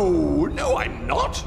No, no, I'm not.